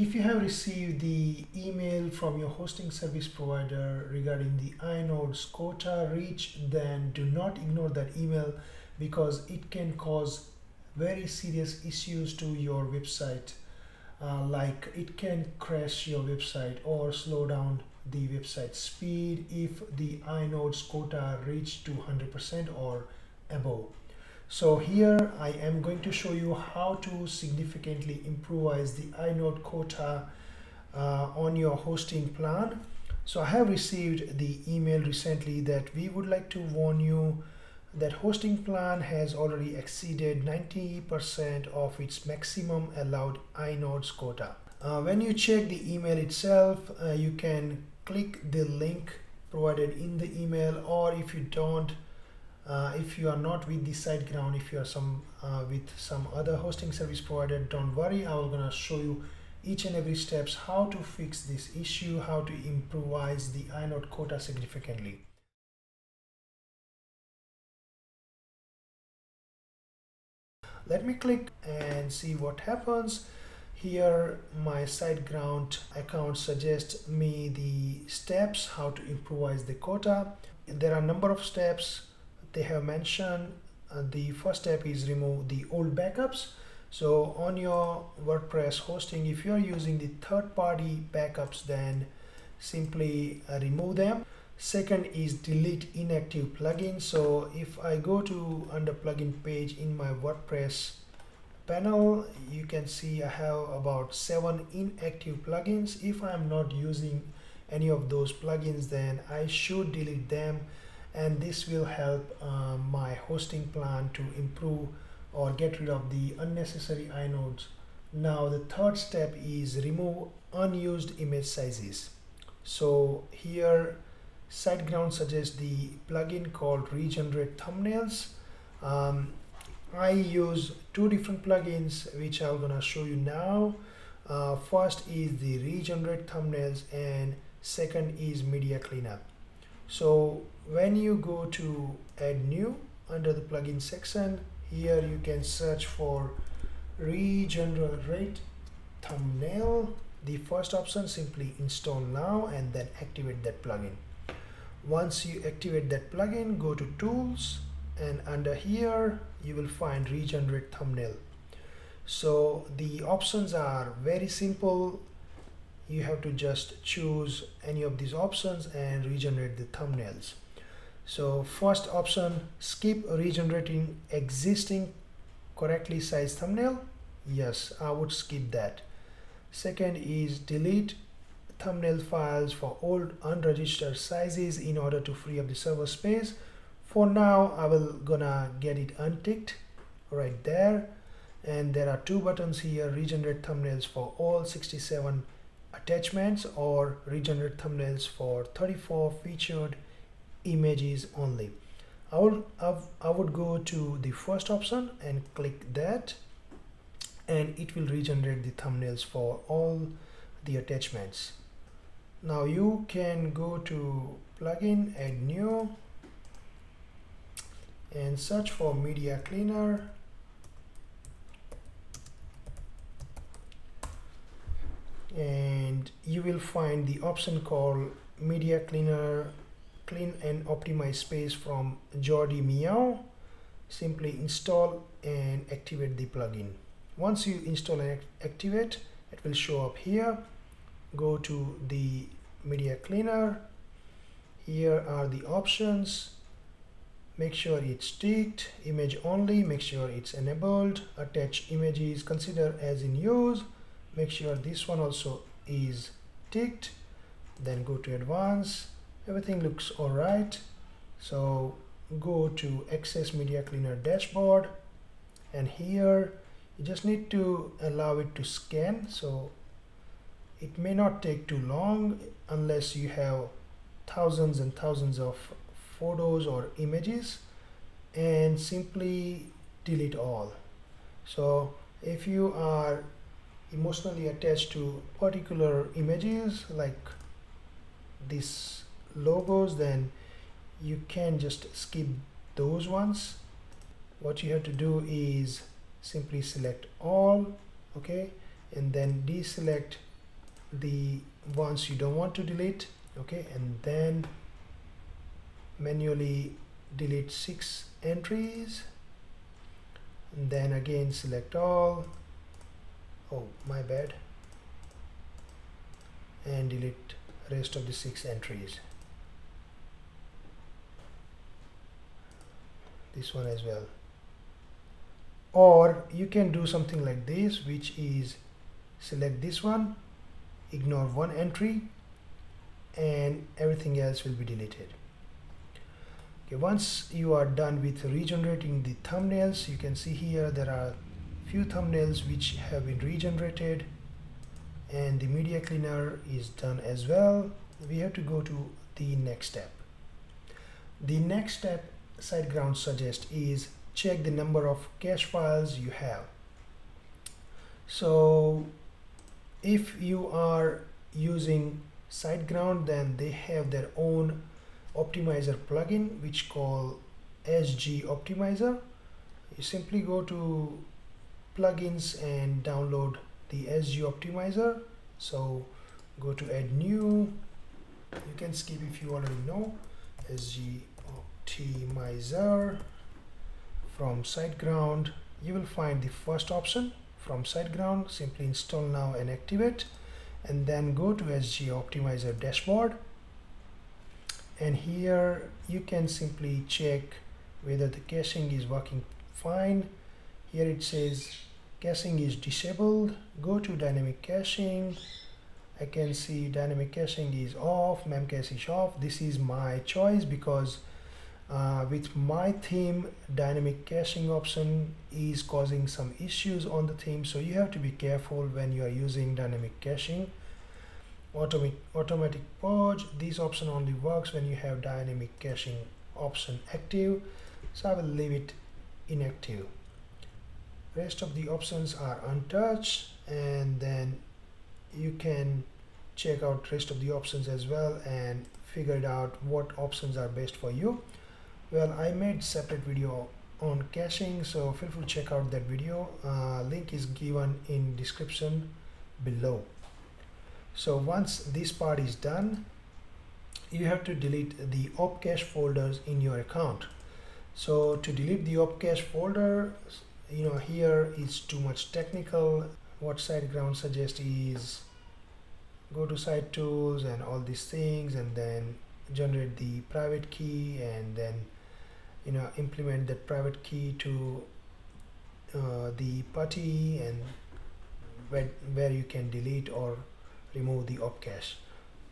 if you have received the email from your hosting service provider regarding the inodes quota reach then do not ignore that email because it can cause very serious issues to your website. Uh, like it can crash your website or slow down the website speed if the inodes quota reach to 100% or above so here I am going to show you how to significantly improvise the inode quota uh, on your hosting plan. So I have received the email recently that we would like to warn you that hosting plan has already exceeded 90% of its maximum allowed inodes quota. Uh, when you check the email itself, uh, you can click the link provided in the email or if you don't, uh, if you are not with the SiteGround if you are some uh, with some other hosting service provider don't worry. I'm gonna show you each and every steps how to fix this issue how to improvise the inode quota significantly. Let me click and see what happens. Here my SiteGround account suggests me the steps how to improvise the quota. There are a number of steps they have mentioned uh, the first step is remove the old backups. So on your WordPress hosting if you're using the third-party backups then simply uh, remove them. Second is delete inactive plugins. So if I go to under plugin page in my WordPress panel you can see I have about seven inactive plugins. If I'm not using any of those plugins then I should delete them and this will help um, my hosting plan to improve or get rid of the unnecessary inodes. Now the third step is remove unused image sizes. So here SiteGround suggests the plugin called Regenerate Thumbnails. Um, I use two different plugins which I'm gonna show you now. Uh, first is the Regenerate Thumbnails and second is Media Cleanup. So when you go to add new under the plugin section, here you can search for regenerate thumbnail. The first option simply install now and then activate that plugin. Once you activate that plugin, go to tools and under here you will find regenerate thumbnail. So the options are very simple you have to just choose any of these options and regenerate the thumbnails so first option skip regenerating existing correctly sized thumbnail. Yes I would skip that. Second is delete thumbnail files for old unregistered sizes in order to free up the server space. For now I will gonna get it unticked right there. And there are two buttons here regenerate thumbnails for all 67 attachments or regenerate thumbnails for 34 featured images only. I would I would go to the first option and click that and it will regenerate the thumbnails for all the attachments. Now you can go to plugin add new and search for media cleaner. And you will find the option called media cleaner clean and optimize space from Jordy Meow simply install and activate the plugin. Once you install and activate it will show up here. Go to the media cleaner. Here are the options. Make sure it's ticked. Image only. Make sure it's enabled. Attach images consider as in use. Make sure this one also is ticked. Then go to advanced everything looks all right. So go to access media cleaner dashboard and here you just need to allow it to scan. So it may not take too long unless you have thousands and thousands of photos or images and simply delete all. So if you are emotionally attached to particular images like these logos then you can just skip those ones. What you have to do is simply select all okay? And then deselect the ones you don't want to delete okay? And then manually delete six entries. And then again select all. Oh my bad. And delete rest of the six entries this one as well. Or you can do something like this which is select this one ignore one entry and everything else will be deleted. Okay once you are done with regenerating the thumbnails you can see here there are few thumbnails which have been regenerated and the media cleaner is done as well. We have to go to the next step. The next step SiteGround suggests is check the number of cache files you have. So if you are using SiteGround then they have their own optimizer plugin which call SG Optimizer. You simply go to plugins and download the SG Optimizer. So go to add new. You can skip if you already know SG Optimizer from SiteGround. You will find the first option from SiteGround. Simply install now and activate and then go to SG Optimizer dashboard. And here you can simply check whether the caching is working fine. Here it says caching is disabled. Go to dynamic caching. I can see dynamic caching is off. Memcache is off. This is my choice because uh, with my theme dynamic caching option is causing some issues on the theme so you have to be careful when you are using dynamic caching. Automatic automatic purge this option only works when you have dynamic caching option active so I will leave it inactive. Rest of the options are untouched and then you can check out rest of the options as well and figure out what options are best for you well I made separate video on caching so feel free to check out that video. Uh, link is given in description below. So once this part is done you have to delete the opcache folders in your account. So to delete the opcache folder you know here is too much technical. What SiteGround suggests is go to site tools and all these things and then generate the private key and then you know implement that private key to uh, the putty and where, where you can delete or remove the op cache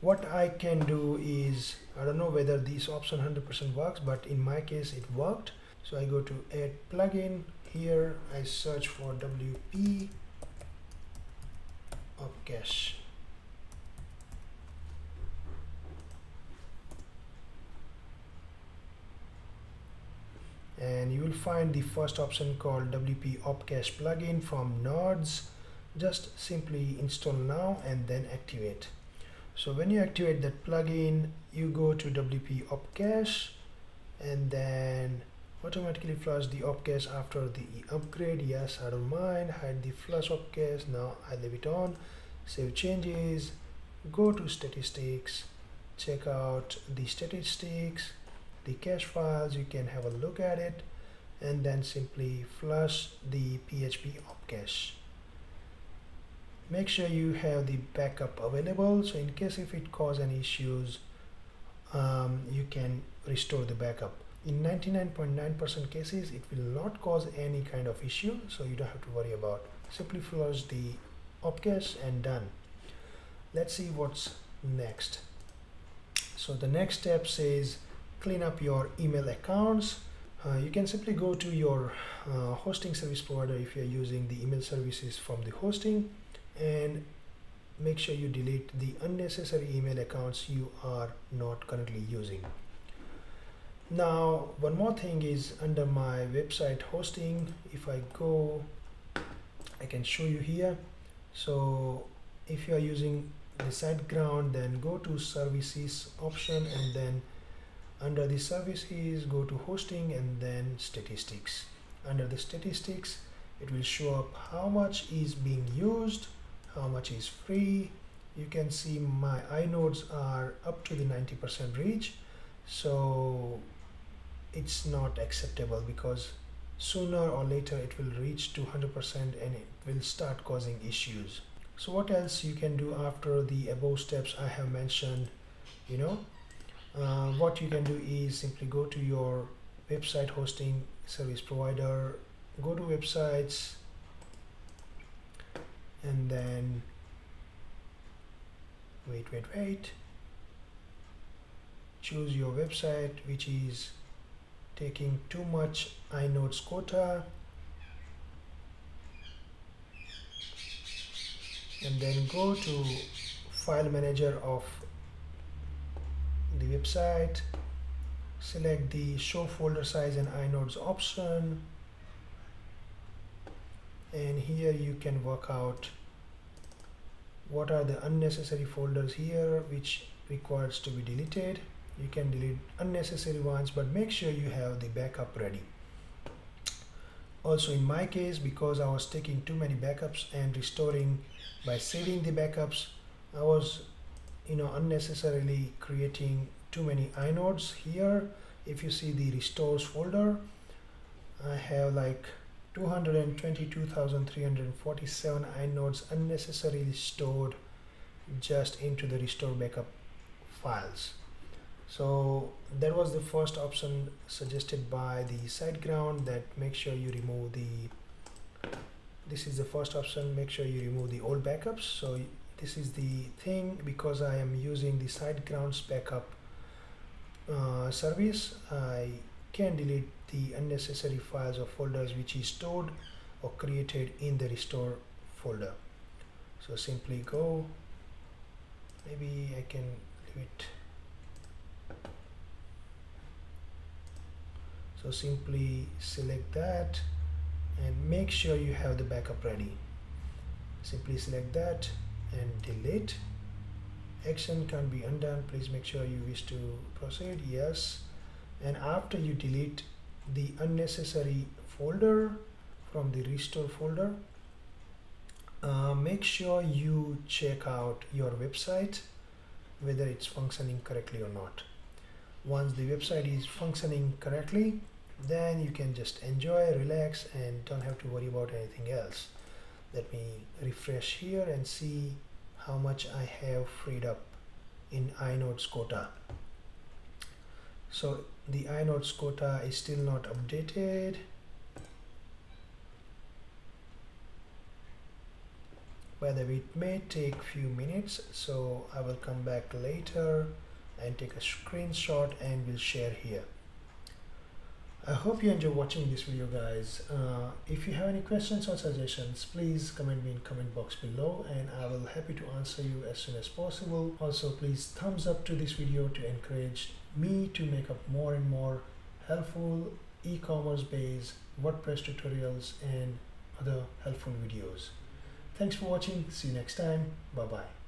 what I can do is I don't know whether this option 100% works but in my case it worked. So I go to add plugin. Here I search for WP op cache and you will find the first option called WP Opcache plugin from Nodes just simply install now and then activate. So when you activate that plugin you go to WP Opcache and then automatically flush the opcache after the upgrade. Yes I don't mind. Hide the flush opcache now I leave it on. Save changes. Go to statistics. Check out the statistics the cache files you can have a look at it and then simply flush the PHP opcache make sure you have the backup available so in case if it cause any issues um, you can restore the backup. In 99.9% cases it will not cause any kind of issue so you don't have to worry about. Simply flush the opcache and done. Let's see what's next. So the next step says clean up your email accounts. Uh, you can simply go to your uh, hosting service provider if you're using the email services from the hosting and make sure you delete the unnecessary email accounts you are not currently using. Now one more thing is under my website hosting if I go I can show you here. So if you are using the SiteGround then go to services option and then under the services go to hosting and then statistics. Under the statistics it will show up how much is being used how much is free. You can see my inodes are up to the 90% reach. So it's not acceptable because sooner or later it will reach to 100% and it will start causing issues. So what else you can do after the above steps I have mentioned you know uh, what you can do is simply go to your website hosting service provider go to websites and then wait wait wait. Choose your website which is taking too much inodes quota. And then go to file manager of the website select the show folder size and inodes option and here you can work out what are the unnecessary folders here which requires to be deleted. You can delete unnecessary ones but make sure you have the backup ready. Also in my case because I was taking too many backups and restoring by saving the backups I was you know unnecessarily creating too many inodes here. If you see the restores folder I have like 222,347 inodes unnecessarily stored just into the restore backup files. So that was the first option suggested by the SiteGround that make sure you remove the this is the first option make sure you remove the old backups. So this is the thing because I am using the SiteGround's backup service. I can delete the unnecessary files or folders which is stored or created in the restore folder. So simply go. Maybe I can leave it. So simply select that and make sure you have the backup ready. Simply select that and delete action can be undone please make sure you wish to proceed. Yes. And after you delete the unnecessary folder from the restore folder uh, make sure you check out your website whether it's functioning correctly or not. Once the website is functioning correctly then you can just enjoy relax and don't have to worry about anything else. Let me refresh here and see how much I have freed up in inodes quota. So the inodes quota is still not updated. By the way it may take few minutes so I will come back later and take a screenshot and will share here I hope you enjoy watching this video guys. Uh, if you have any questions or suggestions, please comment me in comment box below and I will happy to answer you as soon as possible. Also please thumbs up to this video to encourage me to make up more and more helpful e-commerce based WordPress tutorials and other helpful videos. Thanks for watching. See you next time. Bye bye.